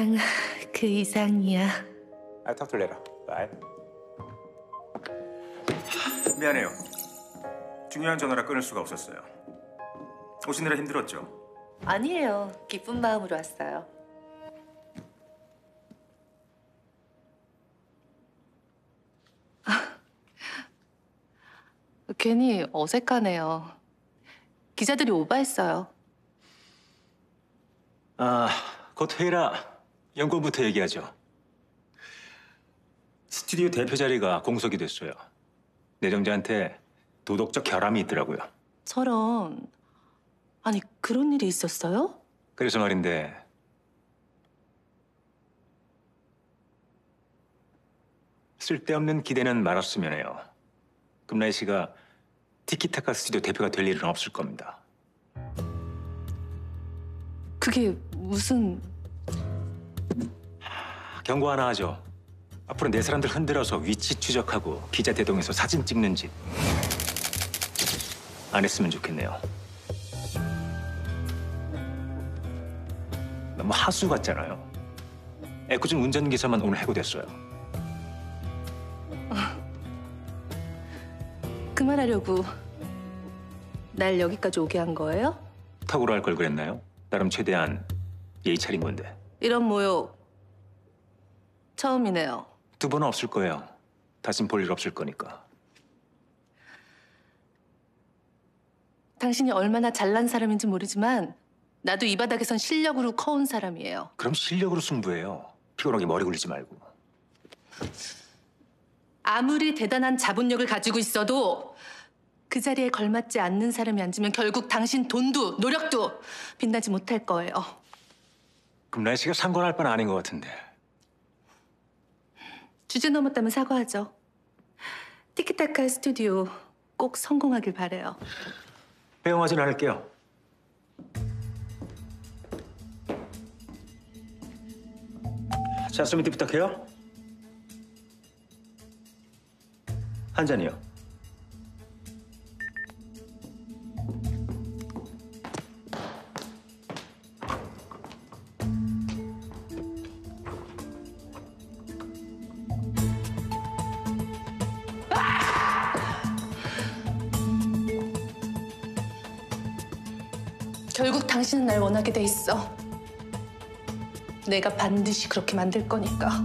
예상 그 이상이야. I talk to you later. Bye. 미안해요. 중요한 전화라 끊을 수가 없었어요. 오시느라 힘들었죠? 아니에요. 기쁜 마음으로 왔어요. 아, 괜히 어색하네요. 기자들이 오바했어요. 아, 곧 회의라 연구부터 얘기하죠. 스튜디오 대표 자리가 공석이 됐어요. 내정자한테 도덕적 결함이 있더라고요. 저런 아니 그런 일이 있었어요? 그래서 말인데 쓸데없는 기대는 말았으면 해요. 금라이 씨가 티키타카 스튜디오 대표가 될 일은 없을 겁니다. 그게 무슨 경고 하나 하죠. 앞으로 내 사람들 흔들어서 위치 추적하고 기자 대동해서 사진 찍는 짓 안 했으면 좋겠네요. 너무 하수 같잖아요. 애꿎은 운전기사만 오늘 해고됐어요. 그 말하려고 날 여기까지 오게 한 거예요? 턱으로 할 걸 그랬나요? 나름 최대한 예의 차린 건데 이런 모욕 처음이네요. 두 번은 없을 거예요. 다신 볼 일 없을 거니까. 당신이 얼마나 잘난 사람인지 모르지만 나도 이 바닥에선 실력으로 커온 사람이에요. 그럼 실력으로 승부해요. 피곤하게 머리 굴리지 말고. 아무리 대단한 자본력을 가지고 있어도 그 자리에 걸맞지 않는 사람이 앉으면 결국 당신 돈도 노력도 빛나지 못할 거예요. 금라이 씨가 상관할 바는 아닌 것 같은데. 주제 넘었다면 사과하죠. 티키타카 스튜디오 꼭 성공하길 바래요. 배웅하진 않을게요. 자, 소미티 부탁해요. 한 잔이요. 결국 당신은 날 원하게 돼 있어. 내가 반드시 그렇게 만들 거니까.